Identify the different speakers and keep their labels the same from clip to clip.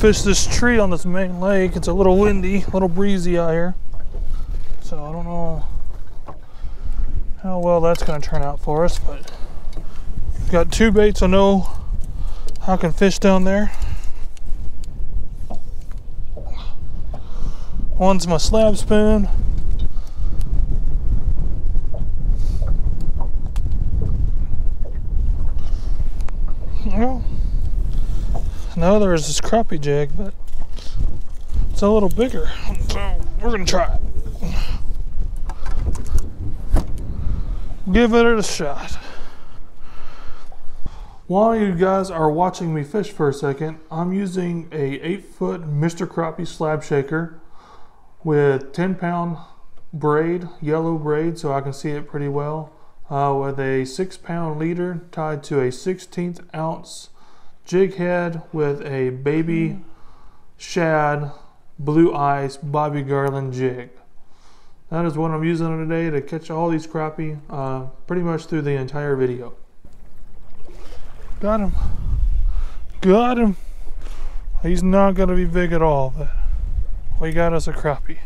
Speaker 1: fish this tree on this main lake. It's a little windy, a little breezy out here. So I don't know how well that's going to turn out for us, but we've got two baits I know I can fish down there. One's my slab spoon. Well, the other is this crappie jig, but it's a little bigger. So we're gonna try it. Give it a shot. While you guys are watching me fish for a second, I'm using a 8 foot Mr. Crappie slab shaker with 10 pound braid, yellow braid so I can see it pretty well, uh, with a 6 pound leader tied to a 16th ounce jig head with a baby shad blue ice Bobby Garland jig. That is what I'm using today to catch all these crappie uh, pretty much through the entire video. Got him. Got him. He's not going to be big at all, but we got us a crappie.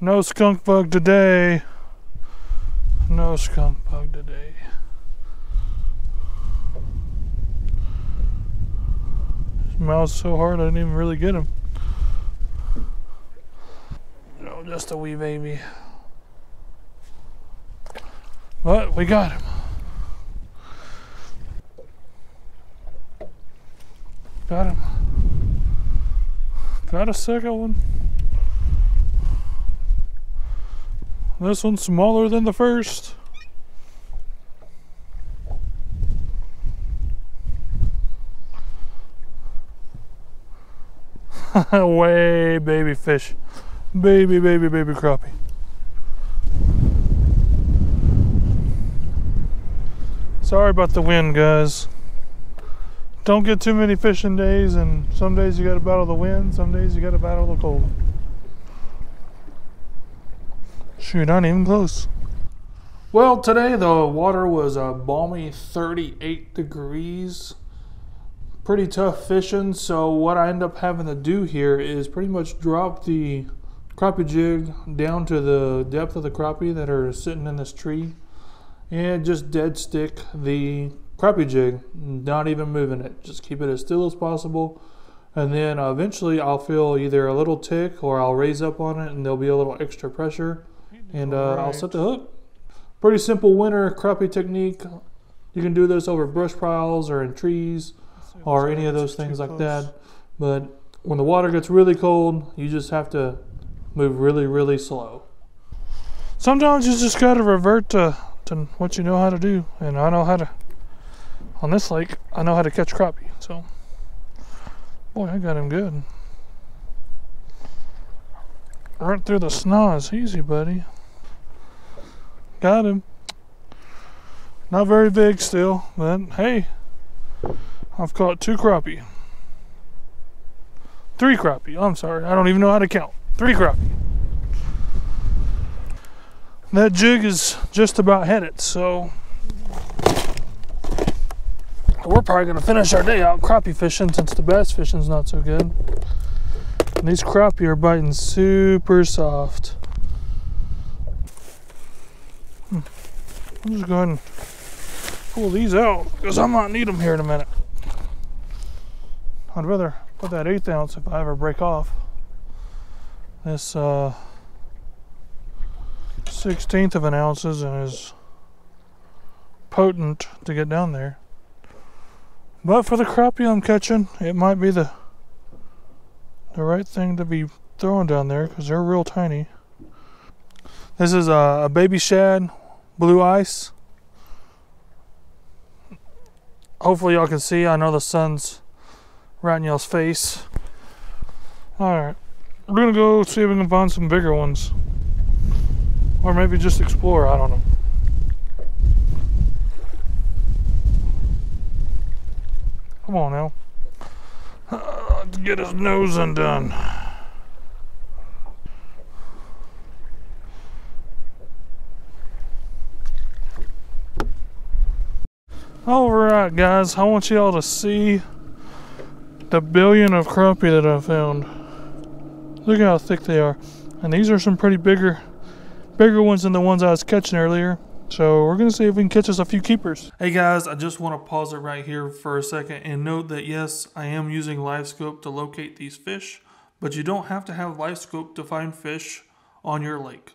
Speaker 1: No skunk bug today. No skunk bug today. His mouth's so hard I didn't even really get him. No, just a wee baby. But we got him. Got him. Got a second one. This one's smaller than the first. Way baby fish. Baby, baby, baby crappie. Sorry about the wind, guys. Don't get too many fishing days, and some days you got to battle the wind, some days you got to battle the cold. Shoot, not even close. Well, today the water was a balmy 38 degrees. Pretty tough fishing, so what I end up having to do here is pretty much drop the crappie jig down to the depth of the crappie that are sitting in this tree and just dead stick the crappie jig, not even moving it. Just keep it as still as possible. And then eventually I'll feel either a little tick or I'll raise up on it and there'll be a little extra pressure and uh, right. I'll set the hook. Pretty simple winter crappie technique. You can do this over brush piles or in trees or any of those things like that. But when the water gets really cold, you just have to move really, really slow. Sometimes you just got to revert to, to what you know how to do. And I know how to, on this lake, I know how to catch crappie. So, boy, I got him good. Right through the snaz. Easy, buddy. Got him. Not very big still, but hey, I've caught two crappie. Three crappie. I'm sorry. I don't even know how to count. Three crappie. That jig is just about headed, so we're probably going to finish our day out crappie fishing since the bass fishing's not so good. And these crappie are biting super soft. Hmm. I'm just going to pull these out because I might need them here in a minute. I'd rather put that eighth ounce if I ever break off. This uh, 16th of an ounce isn't as potent to get down there. But for the crappie I'm catching, it might be the the right thing to be throwing down there because they're real tiny. This is a, a baby shad, blue ice. Hopefully y'all can see. I know the sun's right in y'all's face. Alright. We're gonna go see if we can find some bigger ones. Or maybe just explore, I don't know. Come on now. Uh, get his nose undone. Alright guys, I want y'all to see the billion of crappie that I found. Look how thick they are. And these are some pretty bigger bigger ones than the ones I was catching earlier. So we're going to see if we can catch us a few keepers. Hey guys, I just want to pause it right here for a second and note that yes, I am using LiveScope to locate these fish, but you don't have to have LiveScope to find fish on your lake.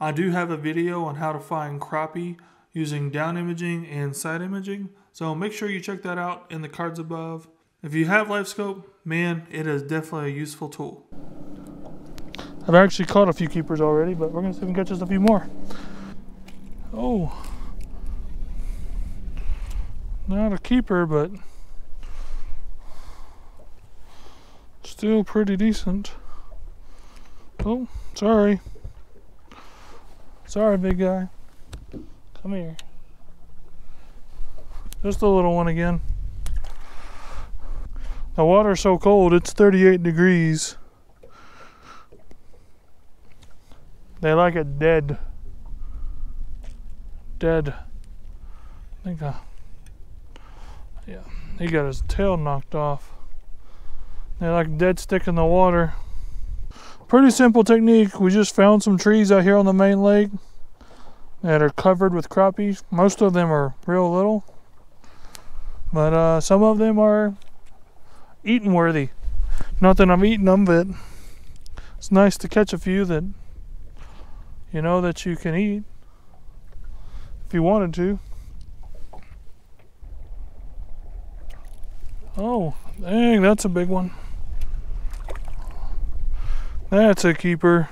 Speaker 1: I do have a video on how to find crappie using down imaging and side imaging, so make sure you check that out in the cards above. If you have LiveScope, man, it is definitely a useful tool. I've actually caught a few keepers already, but we're going to see if we can catch us a few more. Oh. Not a keeper, but still pretty decent. Oh, sorry. Sorry, big guy. Come here. Just a little one again. The water's so cold, it's 38 degrees. They like it dead. Dead. I think, uh, yeah, he got his tail knocked off. They like dead stick in the water. Pretty simple technique. We just found some trees out here on the main lake that are covered with crappies. Most of them are real little, but uh, some of them are eating worthy. Not that I'm eating them, but it's nice to catch a few that you know that you can eat if you wanted to. Oh, dang, that's a big one. That's a keeper.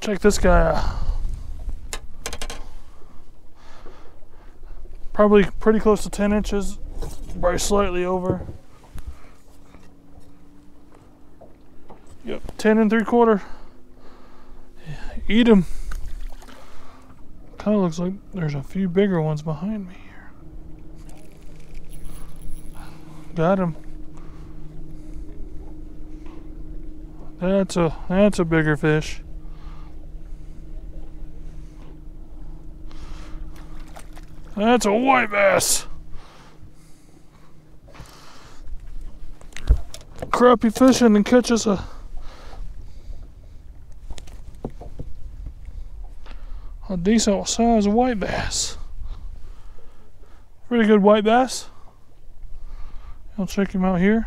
Speaker 1: Check this guy out. Probably pretty close to 10 inches, probably slightly over. Yep, 10 and 3 quarter. Eat them. Kind of looks like there's a few bigger ones behind me here. Got him. That's a that's a bigger fish. That's a white bass. Crappie fishing and catches a a decent size white bass. Pretty good white bass. I'll check him out here.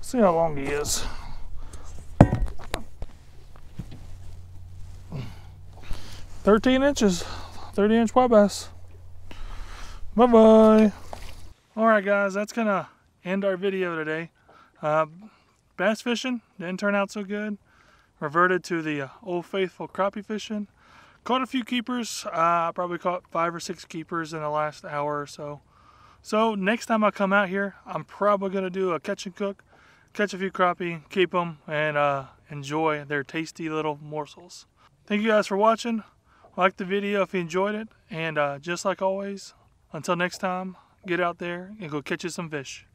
Speaker 1: See how long he is. Thirteen inches, 30 inch white bass. Bye bye. All right, guys, that's gonna end our video today. Uh, bass fishing didn't turn out so good reverted to the uh, old faithful crappie fishing. Caught a few keepers. Uh, I probably caught five or six keepers in the last hour or so. So next time I come out here, I'm probably to do a catch and cook, catch a few crappie, keep them, and uh, enjoy their tasty little morsels. Thank you guys for watching. Like the video if you enjoyed it. And uh, just like always, until next time, get out there and go catch you some fish.